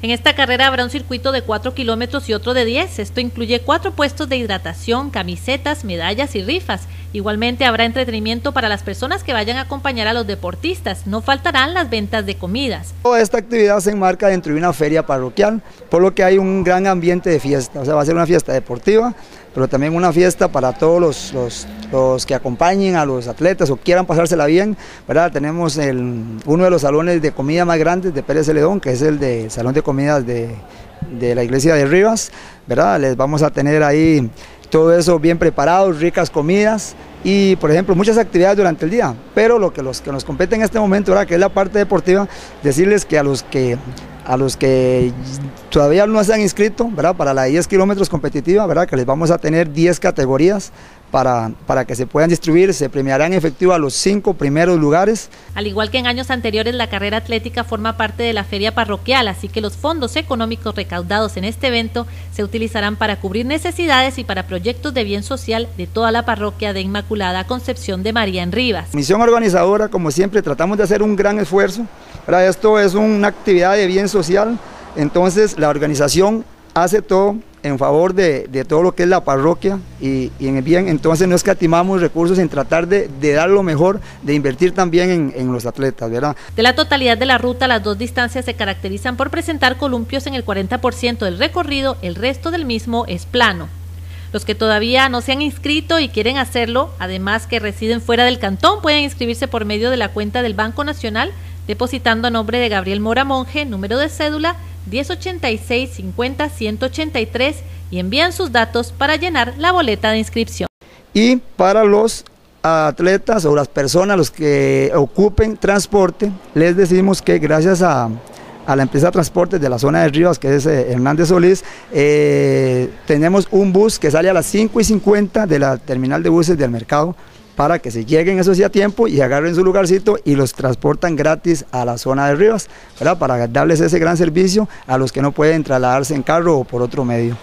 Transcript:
En esta carrera habrá un circuito de 4 kilómetros y otro de 10. Esto incluye cuatro puestos de hidratación, camisetas, medallas y rifas. Igualmente habrá entretenimiento para las personas que vayan a acompañar a los deportistas. No faltarán las ventas de comidas. Toda esta actividad se enmarca dentro de una feria parroquial, por lo que hay un gran ambiente de fiesta. O sea, va a ser una fiesta deportiva, pero también una fiesta para todos los, los, que acompañen a los atletas o quieran pasársela bien. ¿verdad? Tenemos el, uno de los salones de comida más grandes de Pérez Celedón, que es el de Salón de Comidas de, de la iglesia de Rivas. ¿verdad? Les vamos a tener ahí todo eso bien preparado, ricas comidas y por ejemplo muchas actividades durante el día, pero lo que, los que nos compete en este momento, ¿verdad? que es la parte deportiva, decirles que a los que a los que todavía no se han inscrito ¿verdad? para la 10 kilómetros competitiva, ¿verdad? que les vamos a tener 10 categorías para, para, que se puedan distribuir, se premiarán en efectivo a los cinco primeros lugares. Al igual que en años anteriores, la carrera atlética forma parte de la feria parroquial, así que los fondos económicos recaudados en este evento se utilizarán para cubrir necesidades y para proyectos de bien social de toda la parroquia de Inmaculada Concepción de María en Rivas. Misión organizadora, como siempre, tratamos de hacer un gran esfuerzo. Esto es una actividad de bien social, entonces la organización hace todo en favor de, todo lo que es la parroquia y, en el bien, entonces no escatimamos recursos en tratar de, dar lo mejor, de invertir también en, los atletas, ¿verdad? De la totalidad de la ruta, las dos distancias se caracterizan por presentar columpios en el 40% del recorrido, el resto del mismo es plano. Los que todavía no se han inscrito y quieren hacerlo, además que residen fuera del cantón, pueden inscribirse por medio de la cuenta del Banco Nacional, depositando a nombre de Gabriel Mora Monje, número de cédula 1086 50 183 y envían sus datos para llenar la boleta de inscripción. Y para los atletas o las personas los que ocupen transporte, les decimos que gracias a, la empresa de transporte de la zona de Rivas, que es eh, Hernández Solís, eh, tenemos un bus que sale a las 5 y 50 de la terminal de buses del mercado para que se lleguen esos a tiempo y agarren su lugarcito y los transportan gratis a la zona de Rivas, para darles ese gran servicio a los que no pueden trasladarse en carro o por otro medio.